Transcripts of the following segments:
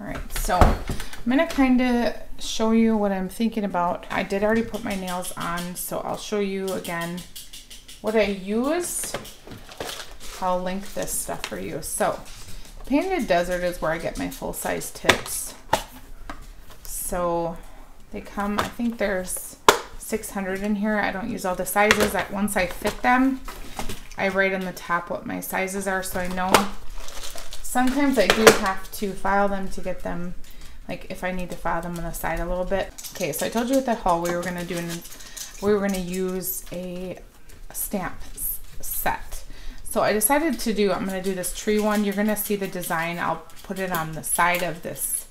All right, so I'm gonna kind of show you what I'm thinking about. I did already put my nails on, so I'll show you again what I use. I'll link this stuff for you. So Painted Desert is where I get my full-size tips. So they come, I think there's 600 in here. I don't use all the sizes. That once I fit them, I write on the top what my sizes are so I know. Sometimes I do have to file them to get them, like if I need to file them on the side a little bit. Okay, so I told you with that haul we were gonna do, an, we were gonna use a stamp set. So I decided to do, I'm gonna do this tree one. You're gonna see the design. I'll put it on the side of this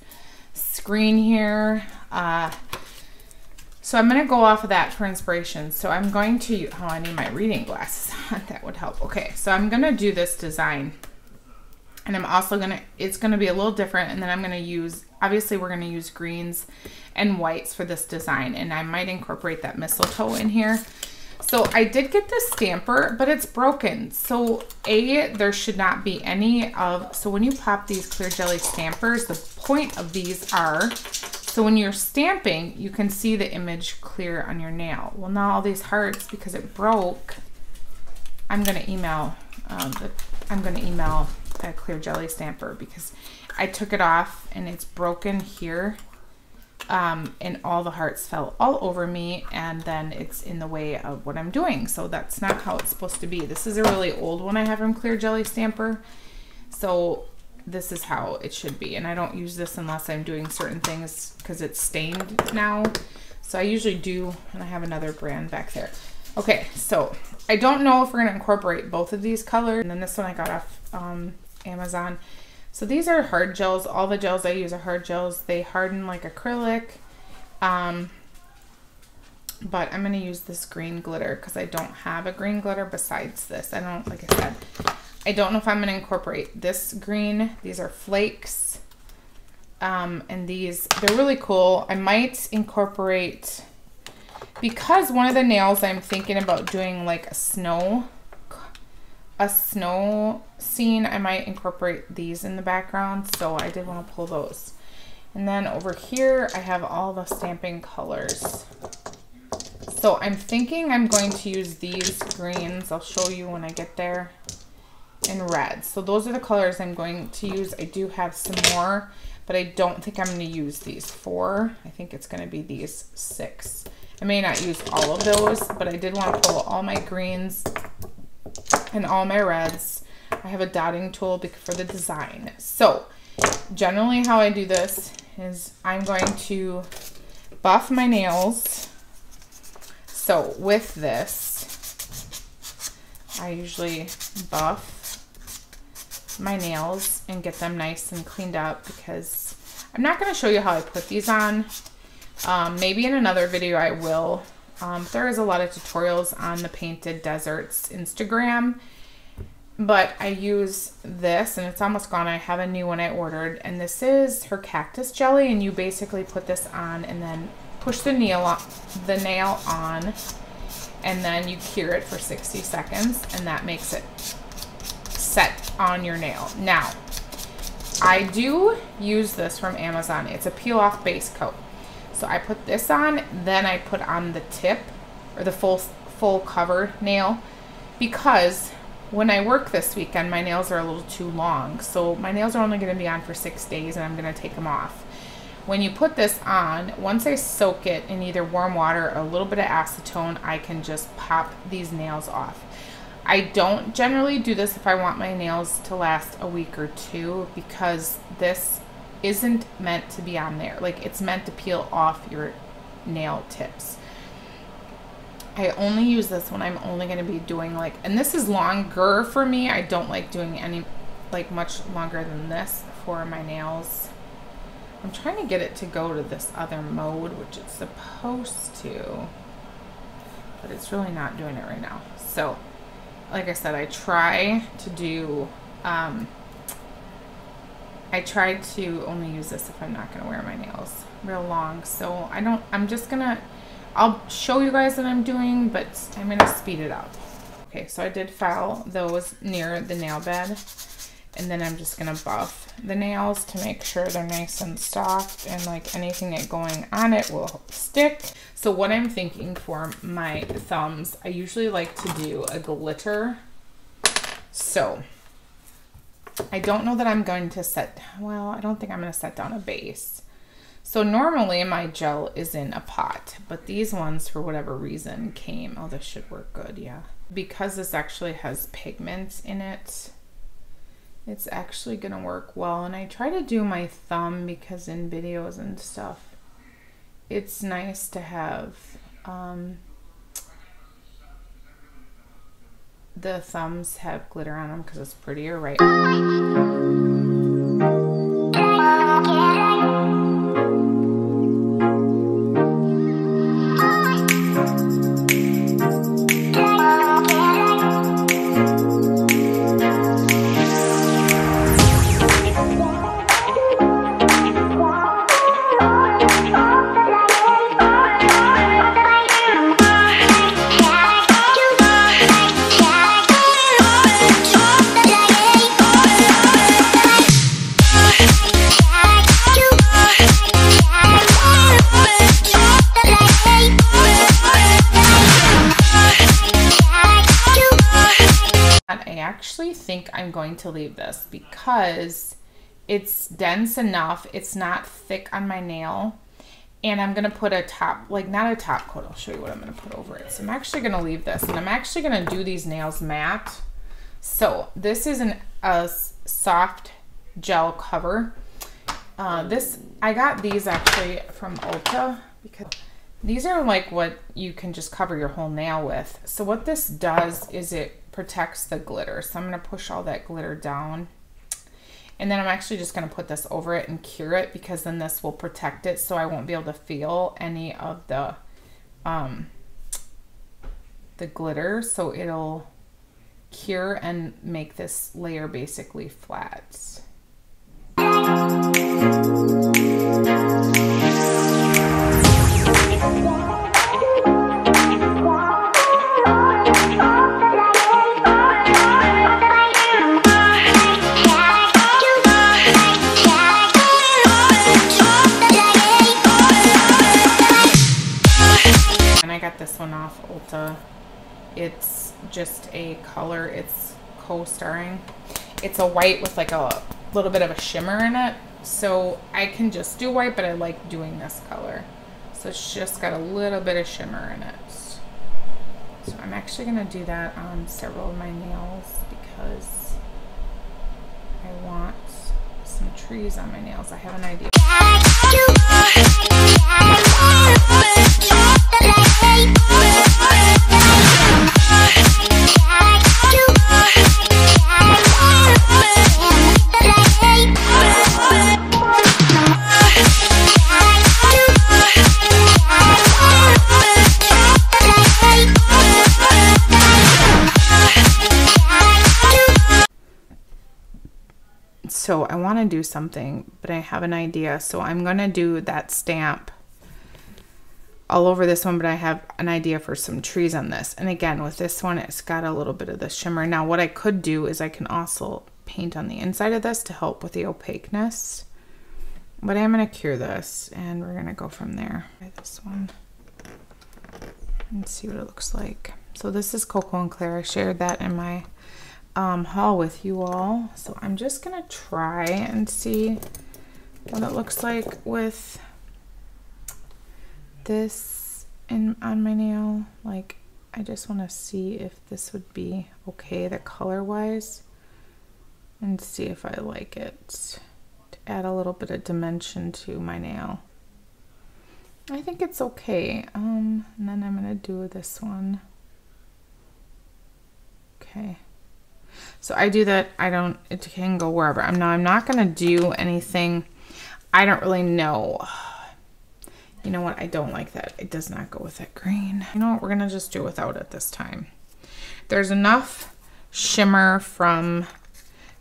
screen here. Uh, so I'm going to go off of that for inspiration. So I'm going to, oh, I need my reading glasses. that would help. Okay, so I'm going to do this design. And I'm also going to, it's going to be a little different. And then I'm going to use, obviously we're going to use greens and whites for this design. And I might incorporate that mistletoe in here. So I did get this stamper, but it's broken. So A, there should not be any of, so when you pop these clear jelly stampers, the point of these are so when you're stamping, you can see the image clear on your nail. Well, now all these hearts, because it broke, I'm gonna email, um, I'm gonna email a clear jelly stamper because I took it off and it's broken here. Um, and all the hearts fell all over me and then it's in the way of what I'm doing. So that's not how it's supposed to be. This is a really old one I have from Clear Jelly Stamper. So this is how it should be. And I don't use this unless I'm doing certain things because it's stained now. So I usually do, and I have another brand back there. Okay, so I don't know if we're going to incorporate both of these colors. And then this one I got off um, Amazon. So these are hard gels. All the gels I use are hard gels. They harden like acrylic. Um, but I'm going to use this green glitter because I don't have a green glitter besides this. I don't, like I said, I don't know if I'm going to incorporate this green. These are flakes. Um, and these, they're really cool. I might incorporate, because one of the nails I'm thinking about doing like a snow, a snow scene, I might incorporate these in the background. So I did want to pull those. And then over here, I have all the stamping colors. So I'm thinking I'm going to use these greens. I'll show you when I get there and red. So those are the colors I'm going to use. I do have some more, but I don't think I'm going to use these four. I think it's going to be these six. I may not use all of those, but I did want to pull all my greens and all my reds. I have a dotting tool for the design. So generally how I do this is I'm going to buff my nails. So with this, I usually buff my nails and get them nice and cleaned up because I'm not going to show you how I put these on. Um, maybe in another video I will. Um, there is a lot of tutorials on the Painted Deserts Instagram. But I use this and it's almost gone. I have a new one I ordered. And this is her cactus jelly. And you basically put this on and then push the nail on, the nail on. And then you cure it for 60 seconds. And that makes it set on your nail. Now, I do use this from Amazon. It's a peel off base coat. So I put this on, then I put on the tip or the full full cover nail because when I work this weekend, my nails are a little too long. So my nails are only going to be on for six days and I'm going to take them off. When you put this on, once I soak it in either warm water or a little bit of acetone, I can just pop these nails off. I don't generally do this if I want my nails to last a week or two because this isn't meant to be on there. Like it's meant to peel off your nail tips. I only use this when I'm only going to be doing like, and this is longer for me. I don't like doing any, like much longer than this for my nails. I'm trying to get it to go to this other mode, which it's supposed to, but it's really not doing it right now. So like I said, I try to do, um, I try to only use this if I'm not going to wear my nails real long. So I don't, I'm just going to, I'll show you guys what I'm doing, but I'm going to speed it up. Okay, so I did file those near the nail bed. And then I'm just gonna buff the nails to make sure they're nice and soft and like anything that going on it will stick. So what I'm thinking for my thumbs, I usually like to do a glitter. So I don't know that I'm going to set, well, I don't think I'm going to set down a base. So normally my gel is in a pot, but these ones for whatever reason came, oh, this should work good, yeah. Because this actually has pigments in it, it's actually gonna work well. And I try to do my thumb because in videos and stuff, it's nice to have um, the thumbs have glitter on them because it's prettier, right? Dense enough. It's not thick on my nail. And I'm going to put a top, like not a top coat. I'll show you what I'm going to put over it. So I'm actually going to leave this. And I'm actually going to do these nails matte. So this is an, a soft gel cover. Uh, this, I got these actually from Ulta because these are like what you can just cover your whole nail with. So what this does is it protects the glitter. So I'm going to push all that glitter down. And then I'm actually just going to put this over it and cure it because then this will protect it so I won't be able to feel any of the um, the glitter. So it'll cure and make this layer basically flat. Just a color. It's co-starring. It's a white with like a little bit of a shimmer in it. So I can just do white, but I like doing this color. So it's just got a little bit of shimmer in it. So I'm actually going to do that on several of my nails because I want some trees on my nails. I have an idea. So I want to do something, but I have an idea. So I'm going to do that stamp all over this one, but I have an idea for some trees on this. And again, with this one, it's got a little bit of the shimmer. Now, what I could do is I can also paint on the inside of this to help with the opaqueness. But I'm going to cure this, and we're going to go from there. This one and see what it looks like. So this is Coco and Claire. I shared that in my um, haul with you all. So I'm just going to try and see what it looks like with this in on my nail. Like, I just want to see if this would be okay, the color-wise, and see if I like it to add a little bit of dimension to my nail. I think it's okay. Um, and then I'm going to do this one. Okay. So I do that. I don't, it can go wherever. I'm now, I'm not going to do anything. I don't really know you know what? I don't like that. It does not go with that green. You know what? We're going to just do without it this time. There's enough shimmer from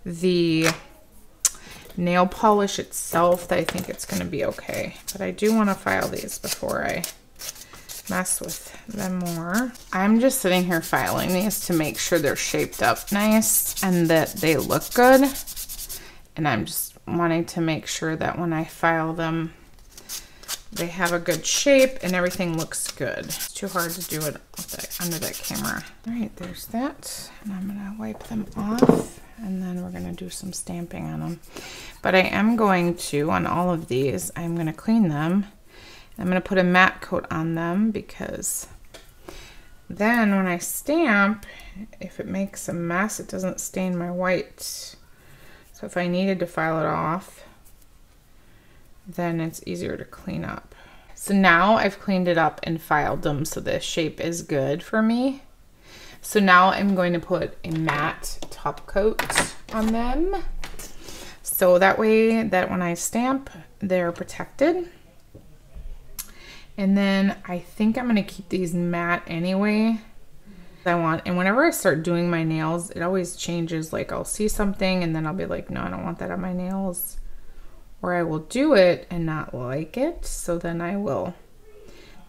the nail polish itself that I think it's going to be okay. But I do want to file these before I mess with them more. I'm just sitting here filing these to make sure they're shaped up nice and that they look good. And I'm just wanting to make sure that when I file them, they have a good shape and everything looks good. It's too hard to do it under that camera. All right, there's that. And I'm gonna wipe them off and then we're gonna do some stamping on them. But I am going to, on all of these, I'm gonna clean them. I'm gonna put a matte coat on them because then when I stamp, if it makes a mess, it doesn't stain my white. So if I needed to file it off, then it's easier to clean up. So now I've cleaned it up and filed them so the shape is good for me. So now I'm going to put a matte top coat on them. So that way that when I stamp, they're protected. And then I think I'm going to keep these matte anyway. I want and whenever I start doing my nails it always changes like I'll see something and then I'll be like no I don't want that on my nails or I will do it and not like it. So then I will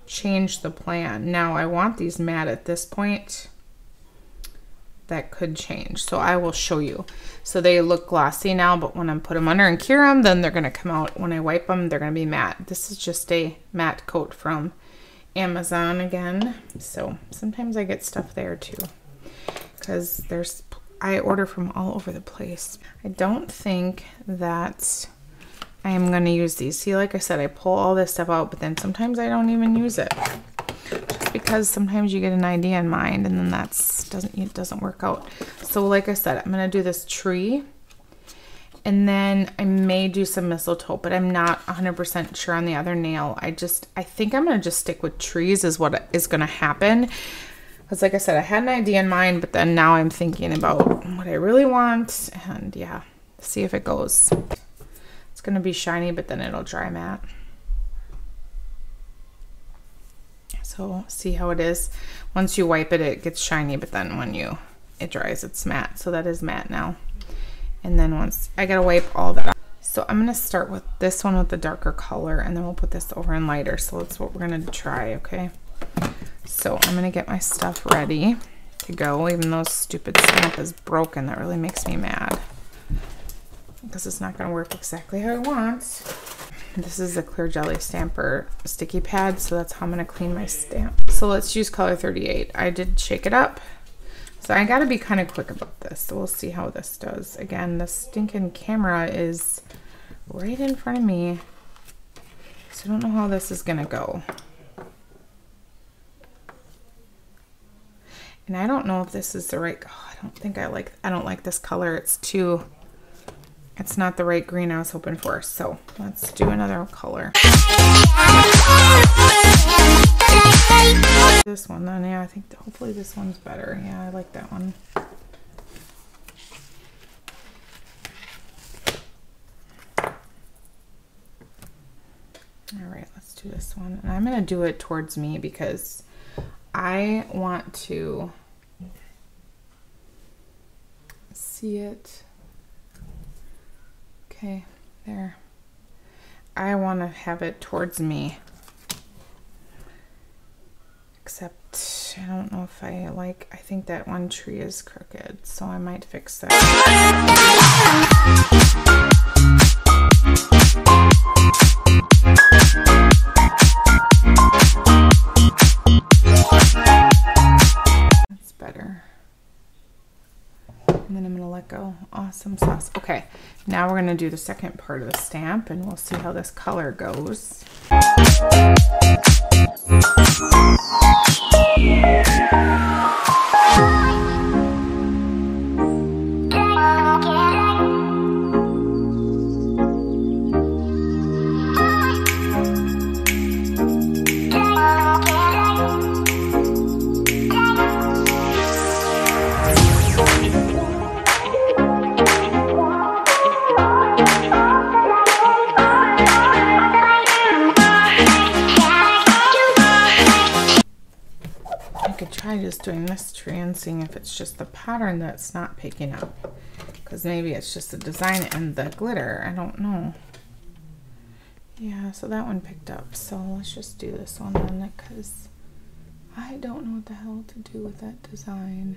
change the plan. Now I want these matte at this point. That could change. So I will show you. So they look glossy now, but when I put them under and cure them, then they're going to come out. When I wipe them, they're going to be matte. This is just a matte coat from Amazon again. So sometimes I get stuff there too. Because there's, I order from all over the place. I don't think that I am going to use these. See, like I said, I pull all this stuff out, but then sometimes I don't even use it. Just because sometimes you get an idea in mind and then that's doesn't it doesn't work out. So like I said, I'm going to do this tree. And then I may do some mistletoe, but I'm not 100% sure on the other nail. I just, I think I'm going to just stick with trees is what is going to happen. Because like I said, I had an idea in mind, but then now I'm thinking about what I really want. And yeah, see if it goes going to be shiny, but then it'll dry matte. So see how it is. Once you wipe it, it gets shiny, but then when you it dries, it's matte. So that is matte now. And then once I gotta wipe all that off. So I'm gonna start with this one with the darker color and then we'll put this over in lighter. So that's what we're gonna try, okay? So I'm gonna get my stuff ready to go, even though stupid stamp is broken. That really makes me mad because it's not going to work exactly how I want. This is a clear jelly stamper sticky pad, so that's how I'm going to clean my stamp. So let's use color 38. I did shake it up. So I got to be kind of quick about this. So we'll see how this does. Again, the stinking camera is right in front of me. So I don't know how this is going to go. And I don't know if this is the right, oh, I don't think I like, I don't like this color. It's too, it's not the right green I was hoping for. So let's do another color. This one then, yeah, I think hopefully this one's better. Yeah, I like that one. All right, let's do this one. And I'm going to do it towards me because I want to see it Okay, there. I want to have it towards me. Except, I don't know if I like, I think that one tree is crooked, so I might fix that. And then I'm to let go. Awesome sauce. Okay, now we're to do the second part of the stamp and we'll see how this color goes. Doing this tree and seeing if it's just the pattern that's not picking up. Because maybe it's just the design and the glitter. I don't know. Yeah, so that one picked up. So let's just do this one then because I don't know what the hell to do with that design.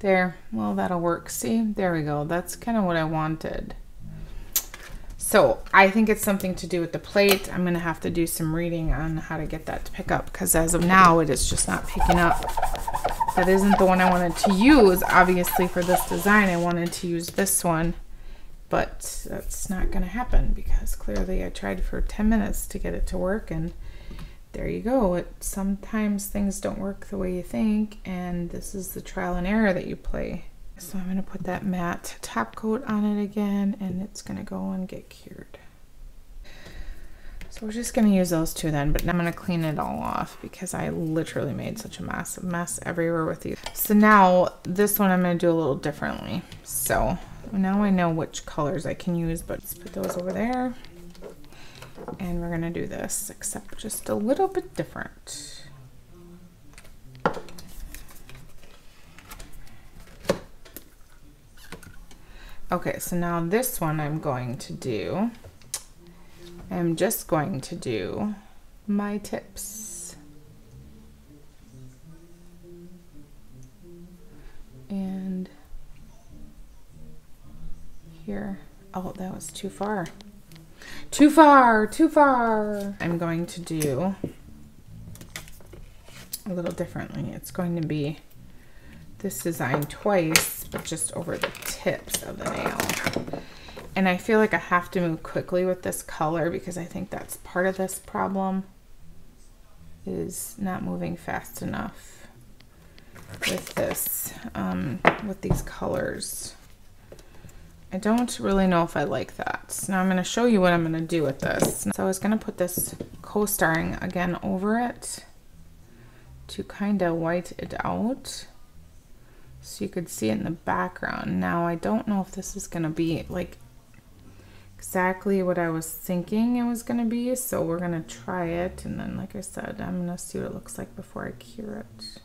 There, well, that'll work. See, there we go. That's kind of what I wanted. So I think it's something to do with the plate. I'm going to have to do some reading on how to get that to pick up because as of now, it is just not picking up. That isn't the one I wanted to use. Obviously, for this design, I wanted to use this one, but that's not going to happen because clearly I tried for 10 minutes to get it to work and there you go. It sometimes things don't work the way you think, and this is the trial and error that you play. So I'm gonna put that matte top coat on it again, and it's gonna go and get cured. So we're just gonna use those two then, but I'm gonna clean it all off because I literally made such a massive mess everywhere with these. So now this one I'm gonna do a little differently. So now I know which colors I can use, but let's put those over there and we're gonna do this except just a little bit different okay so now this one I'm going to do I'm just going to do my tips and here oh that was too far too far, too far. I'm going to do a little differently. It's going to be this design twice, but just over the tips of the nail. And I feel like I have to move quickly with this color because I think that's part of this problem is not moving fast enough with this, um, with these colors. I don't really know if I like that. Now I'm going to show you what I'm going to do with this. So I was going to put this co-starring again over it to kind of white it out so you could see it in the background. Now I don't know if this is going to be like exactly what I was thinking it was going to be. So we're going to try it. And then like I said, I'm going to see what it looks like before I cure it.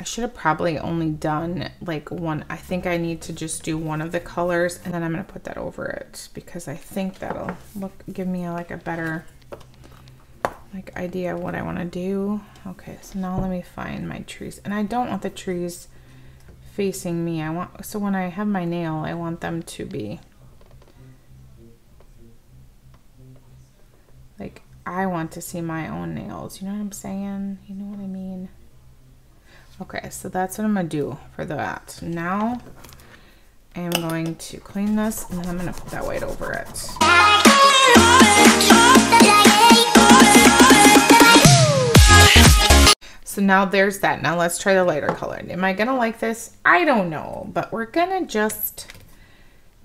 I should have probably only done like one. I think I need to just do one of the colors and then I'm going to put that over it because I think that'll look give me like a better like idea what I want to do. Okay, so now let me find my trees. And I don't want the trees facing me. I want so when I have my nail, I want them to be like I want to see my own nails. You know what I'm saying? You know what I mean? Okay, so that's what I'm gonna do for that. Now I'm going to clean this and then I'm gonna put that white over it. So now there's that. Now let's try the lighter color. Am I gonna like this? I don't know, but we're gonna just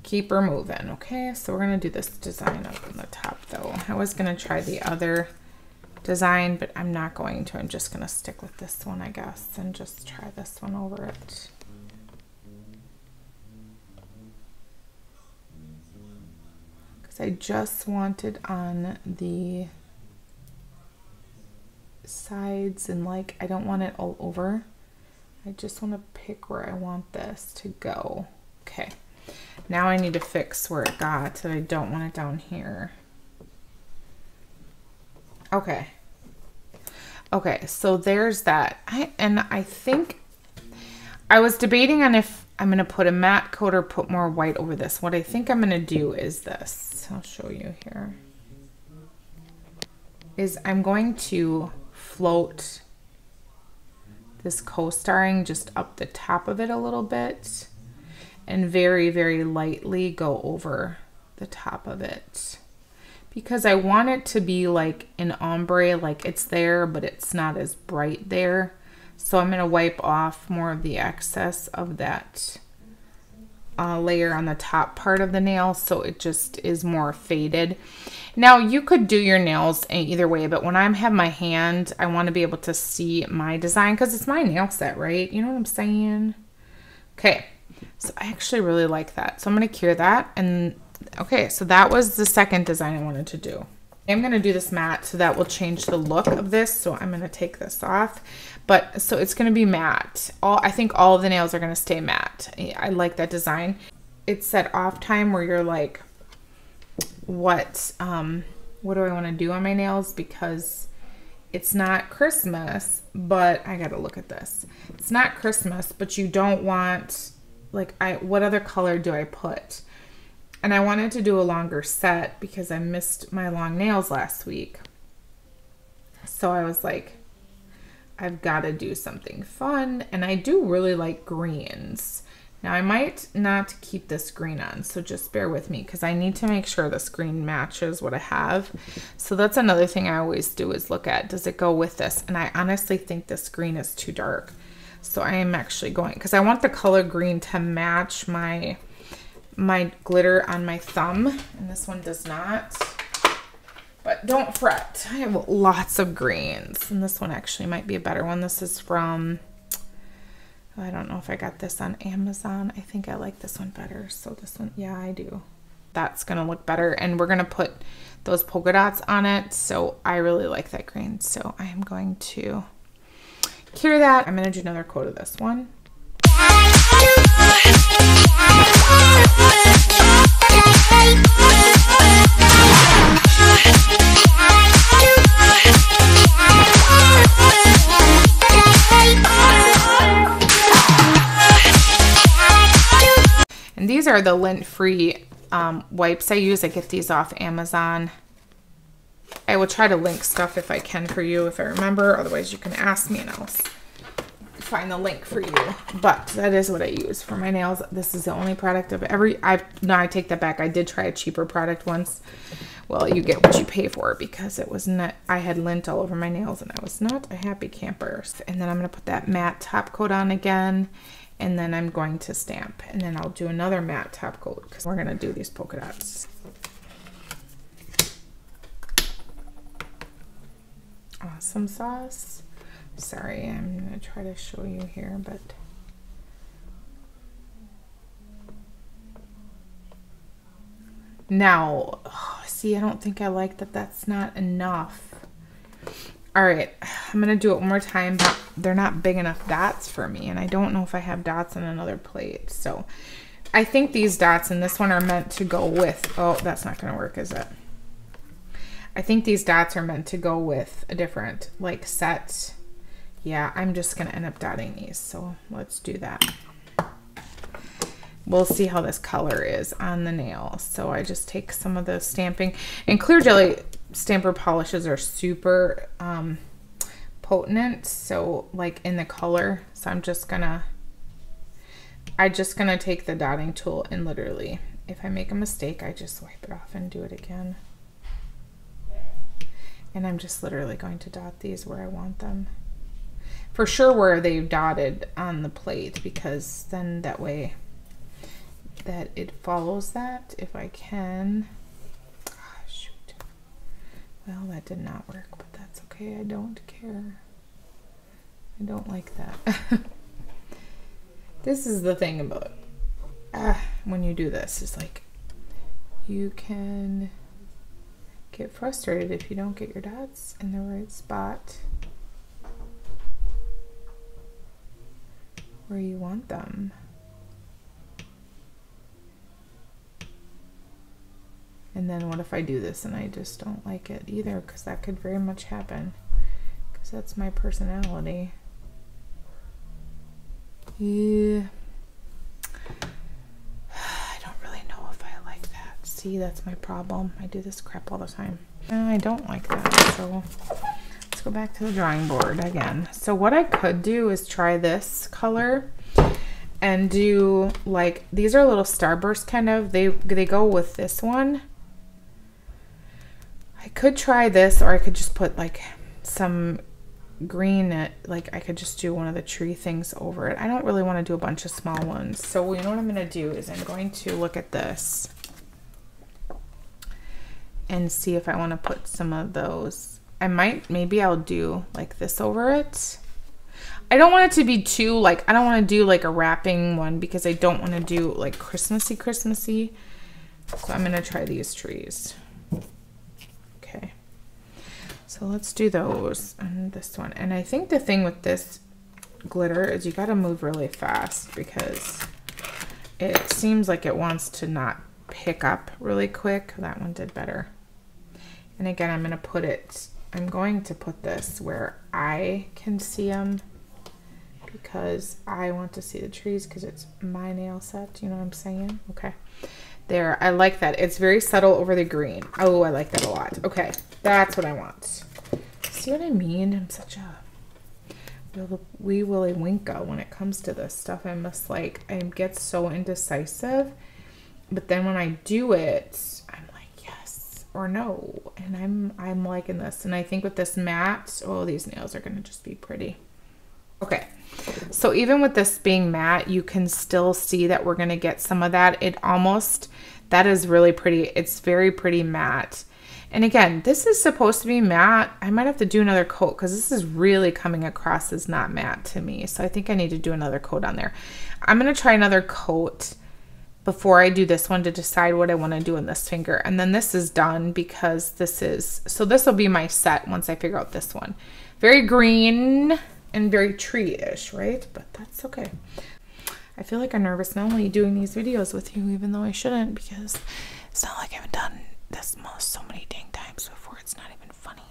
keep her moving, okay? So we're gonna do this design up on the top though. I was gonna try the other design, but I'm not going to. I'm just going to stick with this one, I guess, and just try this one over it. Because I just wanted on the sides and like, I don't want it all over. I just want to pick where I want this to go. Okay. Now I need to fix where it got that I don't want it down here. Okay. Okay, so there's that. I, and I think I was debating on if I'm going to put a matte coat or put more white over this. What I think I'm going to do is this. I'll show you here. Is I'm going to float this co-starring just up the top of it a little bit and very, very lightly go over the top of it because I want it to be like an ombre, like it's there, but it's not as bright there. So I'm going to wipe off more of the excess of that uh, layer on the top part of the nail so it just is more faded. Now you could do your nails either way, but when I have my hand, I want to be able to see my design because it's my nail set, right? You know what I'm saying? Okay, so I actually really like that. So I'm going to cure that and Okay, so that was the second design I wanted to do. I'm going to do this matte so that will change the look of this. So I'm going to take this off. But so it's going to be matte. All I think all of the nails are going to stay matte. I like that design. It's that off time where you're like, what, um, what do I want to do on my nails? Because it's not Christmas, but I got to look at this. It's not Christmas, but you don't want like I what other color do I put? And I wanted to do a longer set because I missed my long nails last week. So I was like I've got to do something fun and I do really like greens. Now I might not keep this green on, so just bear with me because I need to make sure this green matches what I have. So that's another thing I always do is look at, does it go with this? And I honestly think this green is too dark. So I am actually going, because I want the color green to match my, my glitter on my thumb. And this one does not. But don't fret, I have lots of greens. And this one actually might be a better one. This is from I don't know if I got this on Amazon. I think I like this one better. So this one, yeah, I do. That's to look better. And we're to put those polka dots on it. So I really like that green. So I am going to cure that. I'm to do another coat of this one. And these are the lint-free um, wipes I use. I get these off Amazon. I will try to link stuff if I can for you, if I remember. Otherwise, you can ask me and I'll find the link for you. But that is what I use for my nails. This is the only product of every... I No, I take that back. I did try a cheaper product once. Well, you get what you pay for because it was not... I had lint all over my nails and I was not a happy camper. And then I'm going to put that matte top coat on again and then I'm going to stamp and then I'll do another matte top coat because we're going to do these polka dots. Awesome sauce. Sorry, I'm going to try to show you here, but now, see, I don't think I like that that's not enough. All right, I'm gonna do it one more time, but they're not big enough dots for me, and I don't know if I have dots on another plate. So I think these dots and this one are meant to go with, oh, that's not gonna work, is it? I think these dots are meant to go with a different, like, set. Yeah, I'm just gonna end up dotting these, so let's do that. We'll see how this color is on the nail. So I just take some of the stamping, and Clear Jelly stamper polishes are super um, potent. So like in the color. So I'm just gonna, I'm just gonna take the dotting tool and literally, if I make a mistake, I just wipe it off and do it again. And I'm just literally going to dot these where I want them. For sure where they dotted on the plate because then that way that it follows that if I can. shoot. Well, that did not work, but that's okay. I don't care. I don't like that. this is the thing about uh, when you do this. It's like you can get frustrated if you don't get your dots in the right spot where you want them. And then what if I do this and I just don't like it either? Because that could very much happen. Because that's my personality. Yeah. I don't really know if I like that. See, that's my problem. I do this crap all the time. And I don't like that. So go back to the drawing board again. So what I could do is try this color and do like these are little starburst kind of they they go with this one I could try this or I could just put like some green uh, like I could just do one of the tree things over it. I don't really want to do a bunch of small ones. So you know what I'm going to do is I'm going to look at this and see if I want to put some of those. I might, maybe I'll do like this over it. I don't want it to be too like, I don't want to do like a wrapping one because I don't want to do like Christmassy Christmassy. So I'm going to try these trees. Okay. So let's do those and this one. And I think the thing with this glitter is you got to move really fast because it seems like it wants to not pick up really quick. That one did better. And again, I'm going to put it I'm going to put this where I can see them because I want to see the trees because it's my nail set. You know what I'm saying? Okay. There. I like that. It's very subtle over the green. Oh, I like that a lot. Okay. That's what I want. See what I mean? I'm such a wee willy winka when it comes to this stuff. I must like, I get so indecisive. But then when I do it, or no. And I'm, I'm liking this. And I think with this matte, oh, these nails are going to just be pretty. Okay. So even with this being matte, you can still see that we're going to get some of that. It almost, that is really pretty. It's very pretty matte. And again, this is supposed to be matte. I might have to do another coat because this is really coming across as not matte to me. So I think I need to do another coat on there. I'm going to try another coat before I do this one to decide what I want to do in this finger. And then this is done because this is, so this will be my set once I figure out this one. Very green and very tree-ish, right? But that's okay. I feel like I'm nervous not only doing these videos with you, even though I shouldn't, because it's not like I haven't done this so many dang times before. It's not even funny.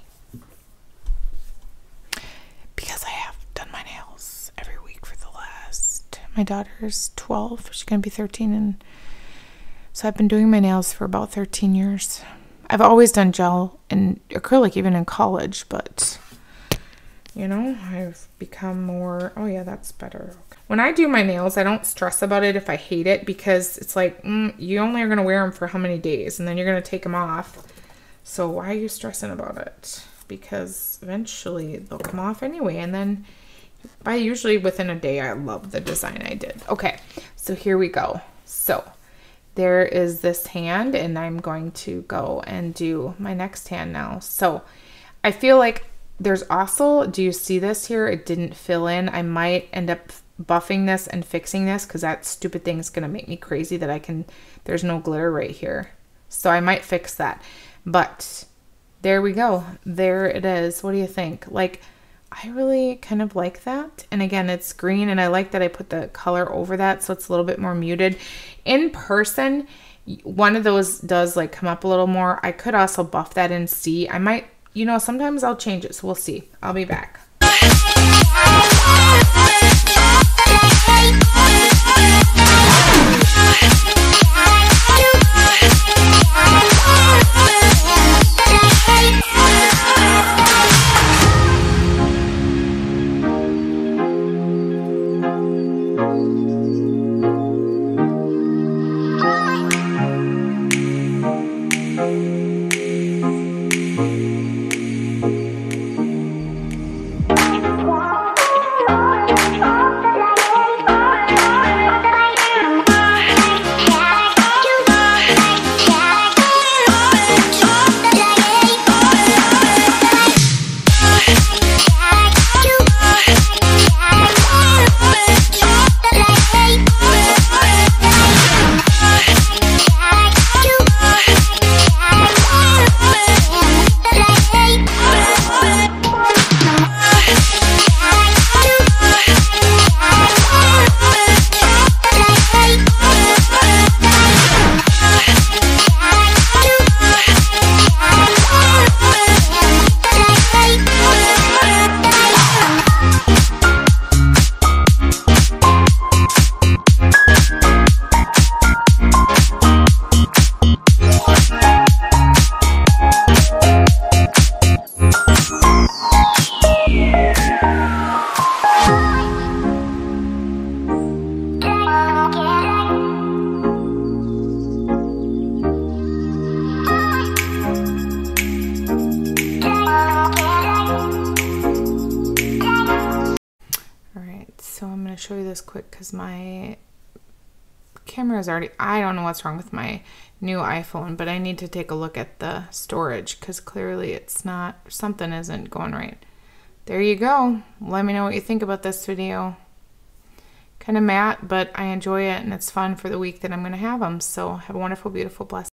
Because I have done my nails every week for the last. My daughter's 12. She's going to be 13. And so I've been doing my nails for about 13 years. I've always done gel and acrylic, even in college, but you know, I've become more, oh yeah, that's better. When I do my nails, I don't stress about it if I hate it because it's like, mm, you only are going to wear them for how many days and then you're going to take them off. So why are you stressing about it? Because eventually they'll come off anyway. And then by usually within a day, I love the design I did. Okay, so here we go. So there is this hand and I'm going to go and do my next hand now. So I feel like there's also, do you see this here? It didn't fill in. I might end up buffing this and fixing this because that stupid thing is going to make me crazy that I can, there's no glitter right here. So I might fix that. But there we go. There it is. What do you think? Like, I really kind of like that. And again, it's green and I like that I put the color over that so it's a little bit more muted. In person, one of those does like come up a little more. I could also buff that and see. I might you know, sometimes I'll change it, so we'll see. I'll be back. Camera is already, I don't know what's wrong with my new iPhone, but I need to take a look at the storage because clearly it's not, something isn't going right. There you go. Let me know what you think about this video. Kind of matte, but I enjoy it and it's fun for the week that I'm going to have them. So have a wonderful, beautiful, blessed.